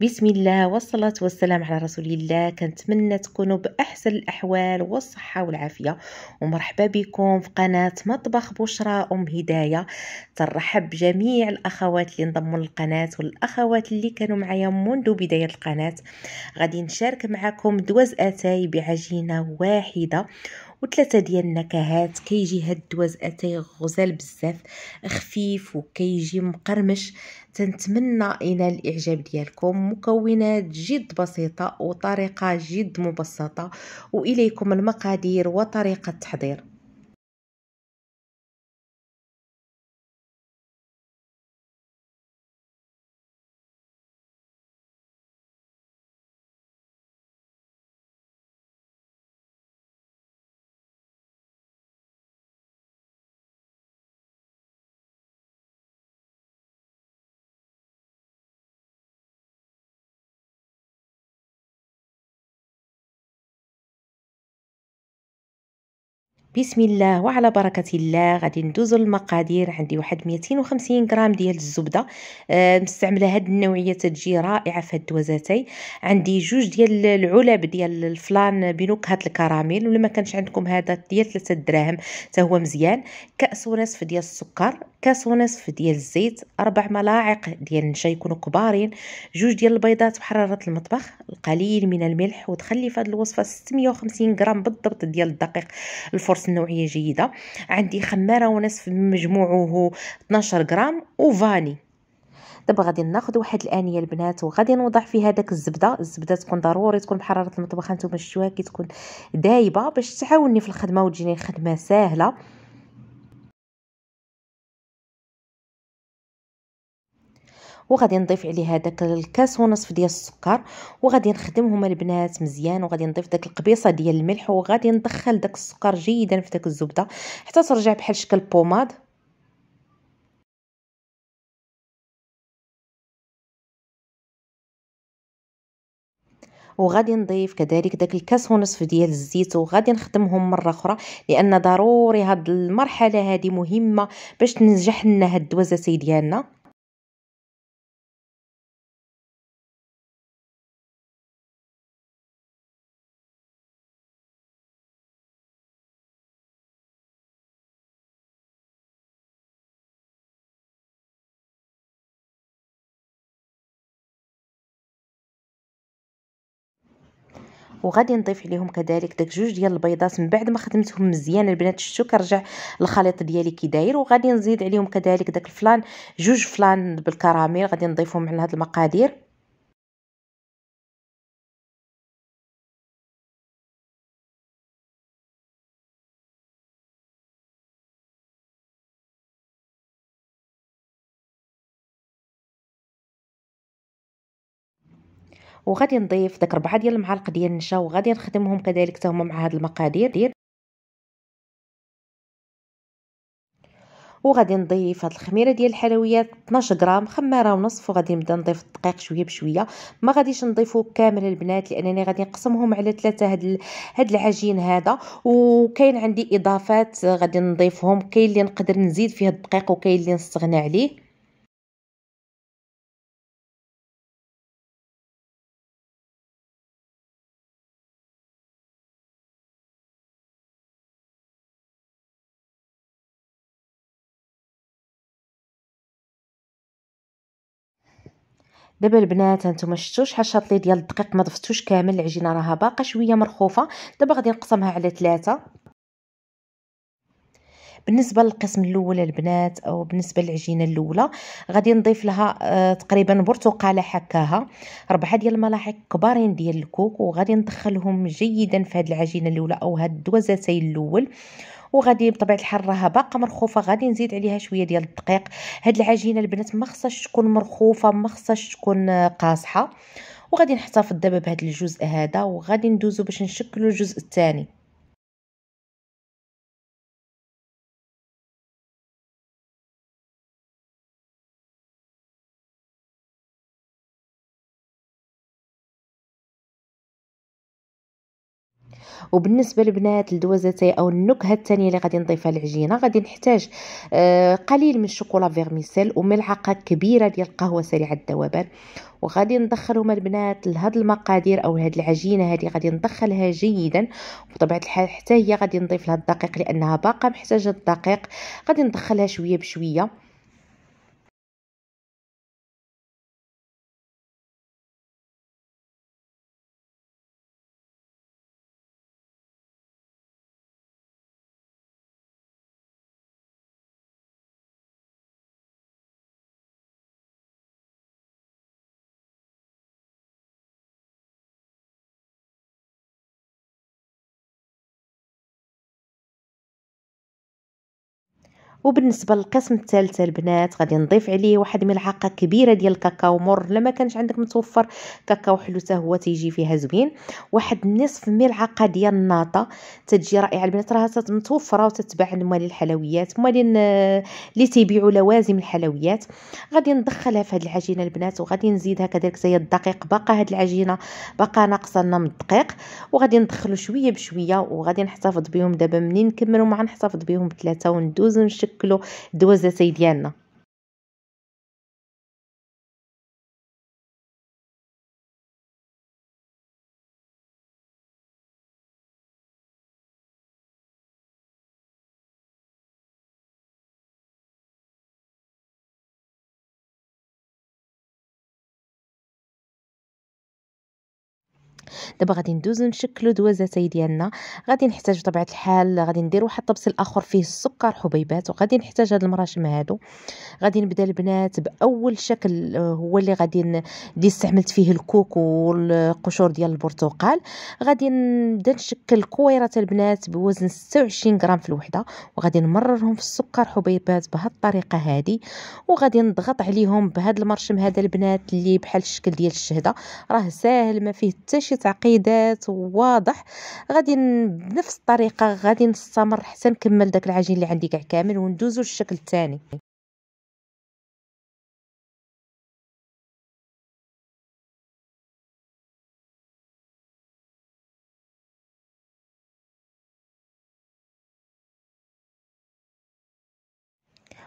بسم الله والصلاة والسلام على رسول الله. كنتمنى تكونوا بأحسن الأحوال والصحة والعافية. ومرحبا بكم في قناة مطبخ بشرى أم هداية. ترحب بجميع الأخوات اللي انضموا للقناة والأخوات اللي كانوا معايا منذ بداية القناة. غادي نشارك معكم دواز أتاي بعجينة واحدة. وثلاثة ديال النكهات كيجي هاد الدواز اتاي غزال بزاف خفيف وكيجي مقرمش. تنتمنى ينال الإعجاب ديالكم. مكونات جد بسيطة وطريقة جد مبسطة. وإليكم المقادير وطريقة التحضير. بسم الله وعلى بركة الله غادي ندوزو المقادير عندي واحد 250 غرام ديال الزبدة. أه مستعمله هاد النوعية تجي رائعة في هاد الدوازاتي عندي جوج ديال العلب ديال الفلان بنكهه الكراميل ولا ما كانش عندكم هذا ديال 3 دراهم. حتى هو مزيان. كأس ونصف ديال السكر كأس ونصف ديال الزيت أربع ملاعق ديال النشا يكونوا كبارين جوج ديال البيضات بحرارة المطبخ القليل من الملح وتخلي في هذه الوصفة 650 غرام بالضبط ديال الدقيق. الفرص نوعية جيدة. عندي خمارة ونصف مجموعه 12 غرام وفاني. دابا غادي ناخذ واحد الآنية البنات وغادي نوضع فيها داك الزبدة. الزبدة تكون ضروري تكون بحرارة المطبخ نتوما شتوها كي تكون دايبة باش تعاوني في الخدمة وتجيني الخدمة ساهلة. وغادي نضيف عليه هذاك الكاس ونصف ديال السكر وغادي نخدمهم البنات مزيان وغادي نضيف داك القبيصة ديال الملح وغادي ندخل داك السكر جيدا في داك الزبدة حتى ترجع بحال شكل بوماد وغادي نضيف كذلك داك الكاس ونصف ديال الزيت وغادي نخدمهم مرة أخرى لأن ضروري هاد المرحلة هذه مهمة باش تنجح لنا هاد الدوازه ديالنا وغادي نضيف عليهم كذلك داك جوج ديال البيضات من بعد ما خدمتهم مزيان البنات شفتوا كنرجع الخليط ديالي كي داير وغادي نزيد عليهم كذلك داك الفلان جوج فلان بالكراميل غادي نضيفهم على هاد المقادير. وغادي نضيف داك ربعة ديال المعالق ديال النشا وغادي نخدمهم كذلك حتى هما مع هاد المقادير وغادي نضيف هاد الخميرة ديال الحلويات 12 غرام خمارة ونصف وغادي نبدا نضيف الدقيق شوية بشوية. ما غاديش نضيفو كامل البنات لأنني غادي نقسمهم على ثلاثة هاد هاد العجين هذا. وكاين عندي إضافات غادي نضيفهم كاين اللي نقدر نزيد فيه الدقيق وكاين اللي نستغنى عليه. دابا البنات هانتوما شفتوا شحال شاط لي ديال الدقيق ما ضفتوش كامل العجينة راها باقا شوية مرخوفة. دابا غادي نقسمها على ثلاثة. بالنسبة للقسم الأول البنات أو بالنسبة للعجينة الأولى غادي نضيف لها آه تقريبا برتقالة حكاها. ربعه ديال الملاعق كبارين ديال الكوك وغادي ندخلهم جيدا في هذه العجينة الأولى أو هاد الدوازتين الأول. وغادي بطبيعة الحال راها باقا مرخوفة غادي نزيد عليها شوية ديال الدقيق. هاد العجينة البنات ما خصهاش تكون مرخوفة ما خصهاش تكون قاصحة. وغادي نحتفظ دابا بهذا الجزء هذا وغادي ندوزو باش نشكلو الجزء الثاني. وبالنسبة لبنات الدوازاتي أو النكهة الثانية اللي غادي نضيفها للعجينة غادي نحتاج آه قليل من الشوكولا فيرميسيل وملعقه كبيرة ديال القهوة سريعة الذوبان وغادي ندخلهم البنات لهاد المقادير أو لهاد العجينة هذه غادي ندخلها جيدا. بطبيعة الحال حتى هي غادي نضيف لها الدقيق لأنها باقة محتاجة الدقيق. غادي ندخلها شوية بشوية. وبالنسبة للقسم الثالث البنات غادي نضيف عليه واحد ملعقه كبيرة ديال الكاكاو. مر لما كانش عندك متوفر كاكاو حلو حتى هو تيجي فيها زوين. واحد نصف ملعقه ديال الناطة تتجي رائعة. البنات راها متوفرة وتتباع عند موالين الحلويات موالين اللي تيبيعوا لوازم الحلويات. غادي ندخلها في هذه العجينة البنات وغادي نزيدها كذلك زي الدقيق. باقا هذه العجينة باقا ناقصة لنا من الدقيق. وغادي ندخلو شوية بشوية وغادي نحتفظ بهم دابا منين نكملوا مع نحتفظ بهم بثلاثة وندوزو نشكل نشكلوا دوازتي ديالنا دابا غادي ندوزو نشكلو دوازتي ديالنا. غادي نحتاج بطبيعة الحال غادي ندير واحد الطبسي الأخر فيه السكر حبيبات وغادي نحتاج هاد المراشم هادو. غادي نبدا البنات بأول شكل آه، هو اللي غادي ندير استعملت فيه الكوك والقشور ديال البرتقال. غادي نبدا نشكل كويرات البنات بوزن 26 غرام في الوحدة وغادي نمررهم في السكر حبيبات بهاد الطريقة هادي. وغادي نضغط عليهم بهاد المرشم هذا البنات اللي بحال الشكل ديال الشهدة. راه ساهل ما فيه حتى شي تعقيدات واضح. غادي بنفس الطريقة غادي نستمر حتى نكمل داك العجين اللي عندي كاع كامل وندوزو للشكل الثاني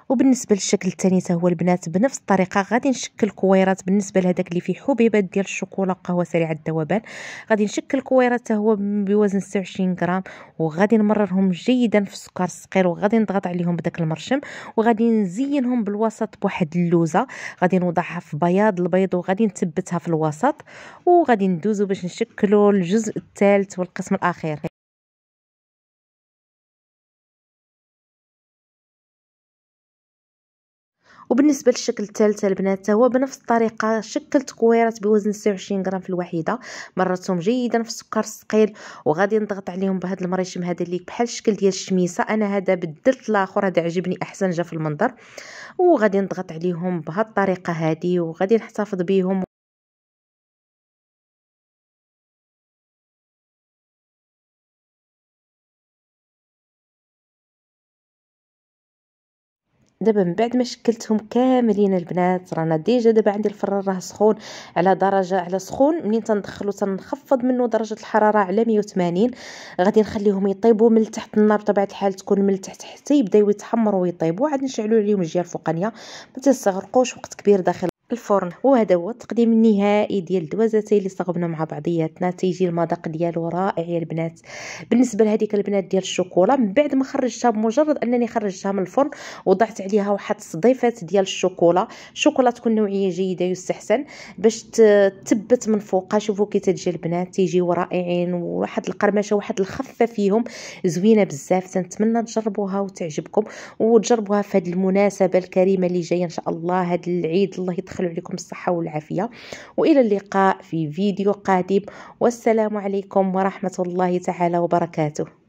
وبالنسبة للشكل الثاني هو البنات بنفس الطريقة غادي نشكل كويرات بالنسبة لهداك اللي فيه حبيبات ديال الشوكولا قهوة سريعة الذوبان غادي نشكل كويرات هو بوزن 26 غرام وغادي نمررهم جيدا في السكر الصقير وغادي نضغط عليهم بداك المرشم وغادي نزينهم بالوسط بواحد اللوزة. غادي نوضعها في بياض البيض وغادي نثبتها في الوسط وغادي ندوزو باش نشكلوا الجزء الثالث والقسم الأخير. وبالنسبة للشكل الثالث البنات هو بنفس الطريقة شكلت كويرات بوزن 26 غرام في الوحيدة مررتهم جيدا في السكر الثقيل وغادي نضغط عليهم بهذا المريشم هذا اللي بحال الشكل ديال الشميسة. أنا هذا بدلت الآخر هذا عجبني أحسن جا في المنظر. وغادي نضغط عليهم بهذه الطريقة هذه وغادي نحتفظ بهم دابا من بعد ما شكلتهم كاملين البنات رانا ديجا دابا عندي الفران راه سخون على درجة على سخون منين تندخلو تنخفض منه درجة الحرارة على 180 غادي نخليهم يطيبوا من تحت النار بطبيعة الحال تكون من التحت حتى يبداو يتحمروا ويطيبوا عاد نشعلوا عليهم الجهه الفوقانية ما تستغرقوش وقت كبير داخل الفرن. وهذا هو التقديم النهائي ديال الدوازتي اللي صغبنا مع بعضياتنا. تيجي المذاق ديالو رائع يا البنات. بالنسبة لهذيك البنات ديال الشوكولا من بعد ما خرجتها بمجرد أنني خرجتها من الفرن وضعت عليها واحد الصديفات ديال الشوكولا. الشوكولا تكون نوعية جيدة يستحسن باش تثبت من فوقها. شوفوا كي تجي البنات تيجيو رائعين وواحد القرمشة واحد الخفة فيهم. زوينة بزاف تنتمنى تجربوها وتعجبكم وتجربوها في هذه المناسبة الكريمة اللي جاية إن شاء الله. هذا العيد الله يدخل يدخل عليكم الصحة والعافية. وإلى اللقاء في فيديو قادم. والسلام عليكم ورحمة الله تعالى وبركاته.